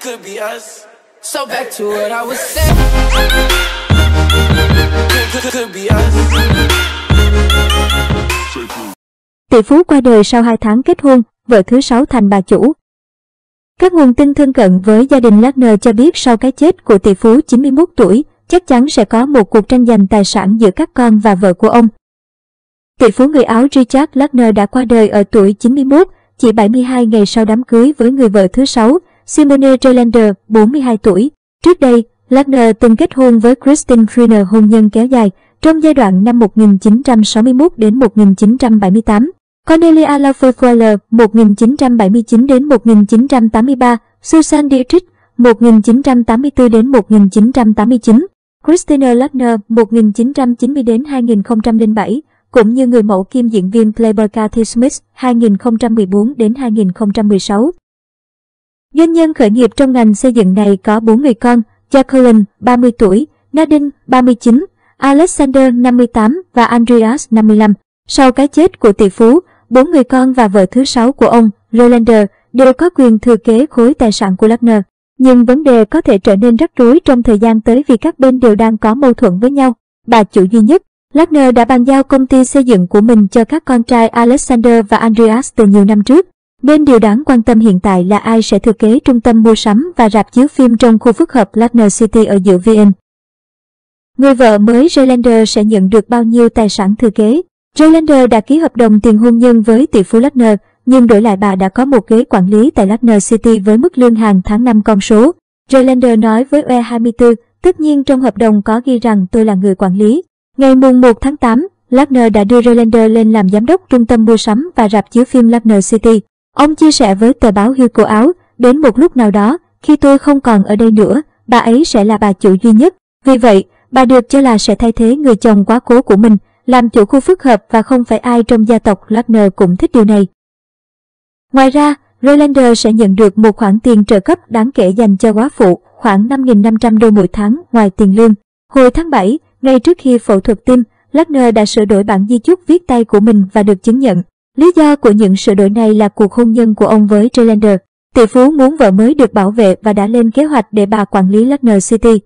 could be us. So back to what I was saying. Could, could, be us. Tỷ phú qua đời sau 2 tháng kết hôn, vợ thứ sáu thành bà chủ. Các nguồn tin thân cận với gia đình Lardner cho biết sau cái chết của tỷ phú 91 tuổi, chắc chắn sẽ có một cuộc tranh giành tài sản giữa các con và vợ của ông. Tỷ phú người Áo Richard Lardner đã qua đời ở tuổi 91, chỉ 72 ngày sau đám cưới với người vợ thứ sáu, Simone Trelander, 42 tuổi. Trước đây, Lardner từng kết hôn với Christine Freiner hôn nhân kéo dài trong giai đoạn năm 1961 đến 1978. Cornelia Lafourfuller 1979 đến 1983, Susan Dietrich 1984 đến 1989, Christina Lackner 1990 đến 2007, cũng như người mẫu kim diễn viên Playboy Kathy Smith 2014 đến 2016. Doanh nhân khởi nghiệp trong ngành xây dựng này có 4 người con, Jacqueline 30 tuổi, Nadine 39, Alexander 58 và Andreas 55. Sau cái chết của tỷ phú, bốn người con và vợ thứ sáu của ông, Rolander, đều có quyền thừa kế khối tài sản của Lackner. Nhưng vấn đề có thể trở nên rắc rối trong thời gian tới vì các bên đều đang có mâu thuẫn với nhau. Bà chủ duy nhất, Lackner đã bàn giao công ty xây dựng của mình cho các con trai Alexander và Andreas từ nhiều năm trước. Nên điều đáng quan tâm hiện tại là ai sẽ thừa kế trung tâm mua sắm và rạp chiếu phim trong khu phức hợp Lackner City ở giữa vn. Người vợ mới Jolander sẽ nhận được bao nhiêu tài sản thừa kế? Jolander đã ký hợp đồng tiền hôn nhân với tỷ phú Lackner, nhưng đổi lại bà đã có một ghế quản lý tại Lackner City với mức lương hàng tháng 5 con số. Jolander nói với E24, tất nhiên trong hợp đồng có ghi rằng tôi là người quản lý. Ngày mùng 1 tháng 8, Lackner đã đưa Jolander lên làm giám đốc trung tâm mua sắm và rạp chiếu phim Lackner City. Ông chia sẻ với tờ báo Hugo Áo, đến một lúc nào đó, khi tôi không còn ở đây nữa, bà ấy sẽ là bà chủ duy nhất. Vì vậy, bà được cho là sẽ thay thế người chồng quá cố của mình, làm chủ khu phức hợp và không phải ai trong gia tộc Lackner cũng thích điều này. Ngoài ra, Rolander sẽ nhận được một khoản tiền trợ cấp đáng kể dành cho quá phụ, khoảng 5.500 đô mỗi tháng ngoài tiền lương. Hồi tháng 7, ngay trước khi phẫu thuật tim, Lackner đã sửa đổi bản di chúc viết tay của mình và được chứng nhận. Lý do của những sửa đổi này là cuộc hôn nhân của ông với Trelander, Tỷ phú muốn vợ mới được bảo vệ và đã lên kế hoạch để bà quản lý Lackner City.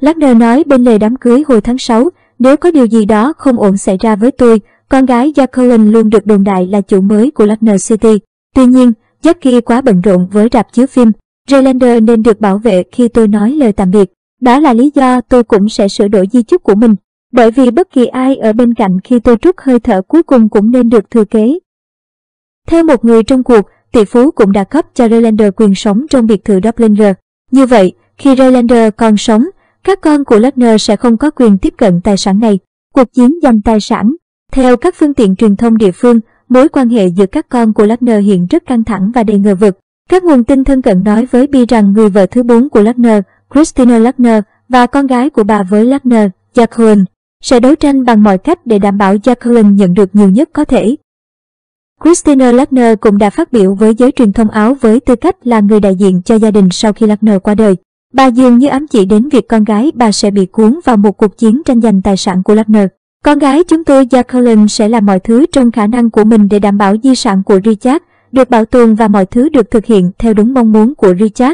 Lackner nói bên lề đám cưới hồi tháng 6, nếu có điều gì đó không ổn xảy ra với tôi, con gái Jacqueline luôn được đồn đại là chủ mới của Lackner City. Tuy nhiên, Jackie quá bận rộn với rạp chiếu phim. Trelander nên được bảo vệ khi tôi nói lời tạm biệt. Đó là lý do tôi cũng sẽ sửa đổi di chúc của mình. Bởi vì bất kỳ ai ở bên cạnh khi tôi trút hơi thở cuối cùng cũng nên được thừa kế. Theo một người trong cuộc, tỷ phú cũng đã cấp cho Relander quyền sống trong biệt thự Dublinger. Như vậy, khi Relander còn sống, các con của Lerner sẽ không có quyền tiếp cận tài sản này. Cuộc chiến giành tài sản Theo các phương tiện truyền thông địa phương, mối quan hệ giữa các con của Lerner hiện rất căng thẳng và đầy ngờ vực. Các nguồn tin thân cận nói với Bi rằng người vợ thứ bốn của Lerner, Christina Lerner, và con gái của bà với Lerner, Jacqueline, sẽ đấu tranh bằng mọi cách để đảm bảo Jacqueline nhận được nhiều nhất có thể. Christina Lackner cũng đã phát biểu với giới truyền thông Áo với tư cách là người đại diện cho gia đình sau khi Lackner qua đời. Bà dường như ám chỉ đến việc con gái bà sẽ bị cuốn vào một cuộc chiến tranh giành tài sản của Lackner. Con gái chúng tôi Jacqueline sẽ làm mọi thứ trong khả năng của mình để đảm bảo di sản của Richard được bảo tồn và mọi thứ được thực hiện theo đúng mong muốn của Richard.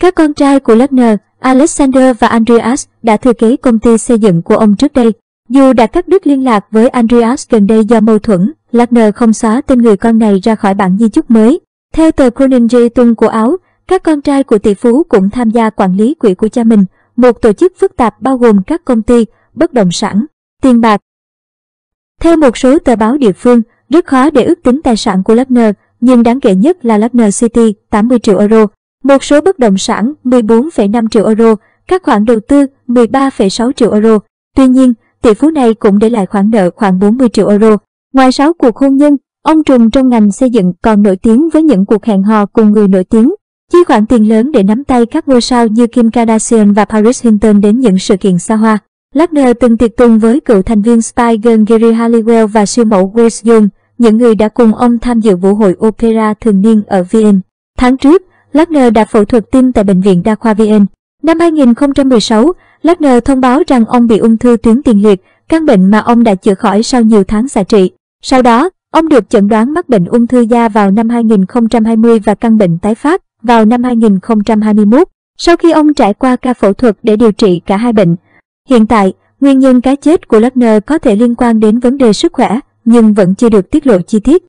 Các con trai của Lackner, Alexander và Andreas đã thừa kế công ty xây dựng của ông trước đây. Dù đã cắt đứt liên lạc với Andreas gần đây do mâu thuẫn, Lackner không xóa tên người con này ra khỏi bản di chúc mới. Theo tờ Kroninger Tung của Áo, các con trai của tỷ phú cũng tham gia quản lý quỹ của cha mình, một tổ chức phức tạp bao gồm các công ty, bất động sản, tiền bạc. Theo một số tờ báo địa phương, rất khó để ước tính tài sản của Lackner, nhưng đáng kể nhất là Lackner City 80 triệu euro, một số bất động sản 14,5 triệu euro, các khoản đầu tư 13,6 triệu euro. Tuy nhiên, tỷ phú này cũng để lại khoản nợ khoảng 40 triệu euro. Ngoài 6 cuộc hôn nhân, ông trùng trong ngành xây dựng còn nổi tiếng với những cuộc hẹn hò cùng người nổi tiếng, Chi khoản tiền lớn để nắm tay các ngôi sao như Kim Kardashian và Paris Hilton đến những sự kiện xa hoa. Lackner từng tiệc tùng với cựu thành viên Spy Girl Gary Halliwell và siêu mẫu Grace Young, những người đã cùng ông tham dự vũ hội opera thường niên ở Vienna. Tháng trước, Lardner đã phẫu thuật tim tại Bệnh viện Đa khoa Vienna. Năm 2016, Lardner thông báo rằng ông bị ung thư tuyến tiền liệt, căn bệnh mà ông đã chữa khỏi sau nhiều tháng xạ trị. Sau đó, ông được chẩn đoán mắc bệnh ung thư da vào năm 2020 và căn bệnh tái phát vào năm 2021, sau khi ông trải qua ca phẫu thuật để điều trị cả hai bệnh. Hiện tại, nguyên nhân cái chết của Lardner có thể liên quan đến vấn đề sức khỏe, nhưng vẫn chưa được tiết lộ chi tiết.